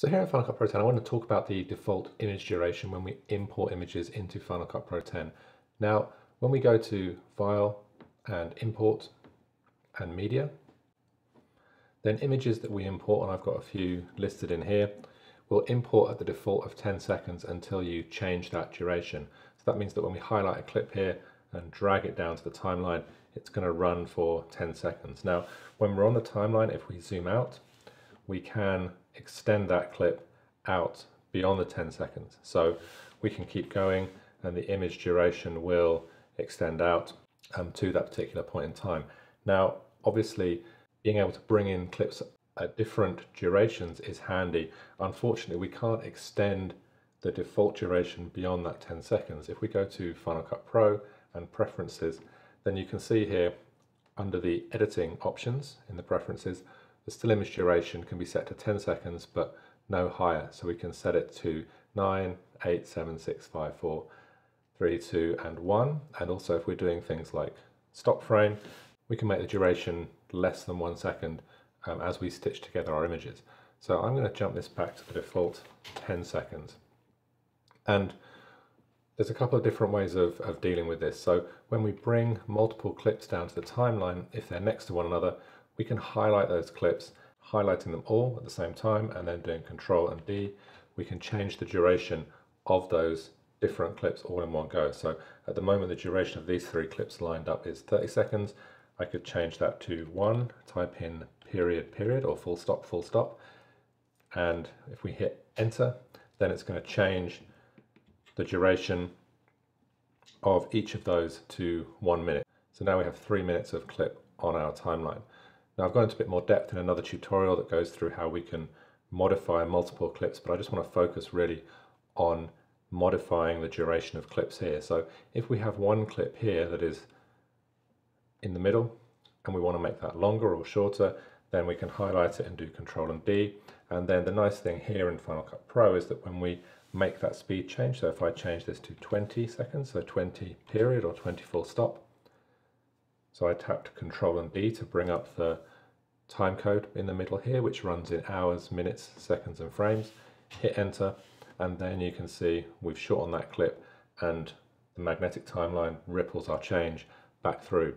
So here in Final Cut Pro 10, I want to talk about the default image duration when we import images into Final Cut Pro 10. Now, when we go to File and Import and Media, then images that we import, and I've got a few listed in here, will import at the default of 10 seconds until you change that duration. So that means that when we highlight a clip here and drag it down to the timeline, it's going to run for 10 seconds. Now, when we're on the timeline, if we zoom out, we can extend that clip out beyond the 10 seconds. So we can keep going and the image duration will extend out um, to that particular point in time. Now, obviously, being able to bring in clips at different durations is handy. Unfortunately, we can't extend the default duration beyond that 10 seconds. If we go to Final Cut Pro and Preferences, then you can see here under the editing options in the preferences, the still image duration can be set to 10 seconds, but no higher. So we can set it to 9, 8, 7, 6, 5, 4, 3, 2, and 1. And also if we're doing things like stop frame, we can make the duration less than one second um, as we stitch together our images. So I'm going to jump this back to the default 10 seconds. And there's a couple of different ways of, of dealing with this. So when we bring multiple clips down to the timeline, if they're next to one another, we can highlight those clips, highlighting them all at the same time and then doing Control and D. We can change the duration of those different clips all in one go. So at the moment the duration of these three clips lined up is 30 seconds. I could change that to one, type in period, period, or full stop, full stop. And if we hit enter, then it's going to change the duration of each of those to one minute. So now we have three minutes of clip on our timeline. Now I've gone into a bit more depth in another tutorial that goes through how we can modify multiple clips, but I just want to focus really on modifying the duration of clips here. So if we have one clip here that is in the middle and we want to make that longer or shorter, then we can highlight it and do Control and D. And then the nice thing here in Final Cut Pro is that when we make that speed change, so if I change this to 20 seconds, so 20 period or 20 full stop, so I tapped Control and D to bring up the time code in the middle here, which runs in hours, minutes, seconds, and frames. Hit enter, and then you can see we've shortened that clip and the magnetic timeline ripples our change back through.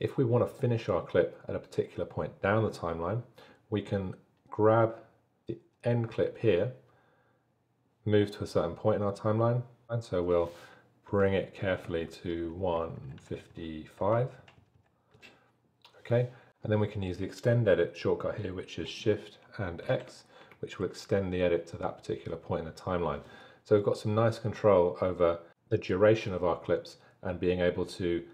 If we want to finish our clip at a particular point down the timeline, we can grab the end clip here, move to a certain point in our timeline, and so we'll bring it carefully to 155 Okay, and then we can use the extend edit shortcut here, which is shift and X, which will extend the edit to that particular point in the timeline. So we've got some nice control over the duration of our clips and being able to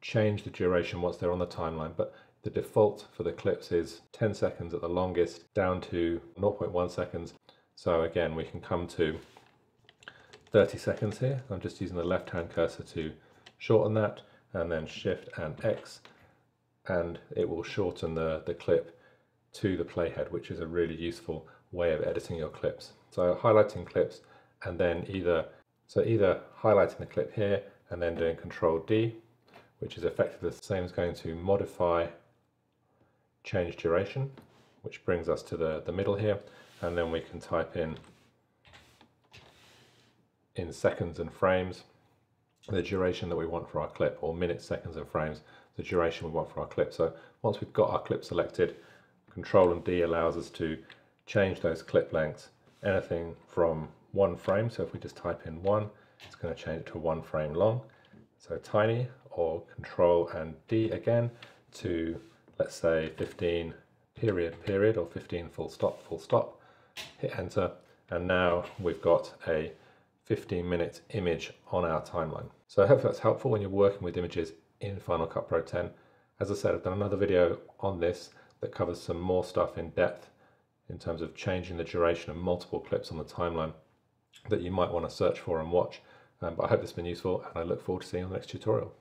change the duration once they're on the timeline. But the default for the clips is 10 seconds at the longest down to 0.1 seconds. So again, we can come to 30 seconds here. I'm just using the left hand cursor to shorten that and then shift and X and it will shorten the, the clip to the playhead, which is a really useful way of editing your clips. So highlighting clips and then either, so either highlighting the clip here and then doing Control D, which is effectively the same as going to modify change duration, which brings us to the, the middle here. And then we can type in in seconds and frames the duration that we want for our clip or minutes, seconds and frames the duration we want for our clip. So once we've got our clip selected, Control and D allows us to change those clip lengths, anything from one frame. So if we just type in one, it's going to change it to one frame long. So tiny or Control and D again to, let's say 15 period period or 15 full stop full stop. Hit enter and now we've got a 15 minute image on our timeline. So I hope that's helpful when you're working with images in Final Cut Pro 10. As I said, I've done another video on this that covers some more stuff in depth in terms of changing the duration of multiple clips on the timeline that you might want to search for and watch. Um, but I hope this has been useful and I look forward to seeing you on the next tutorial.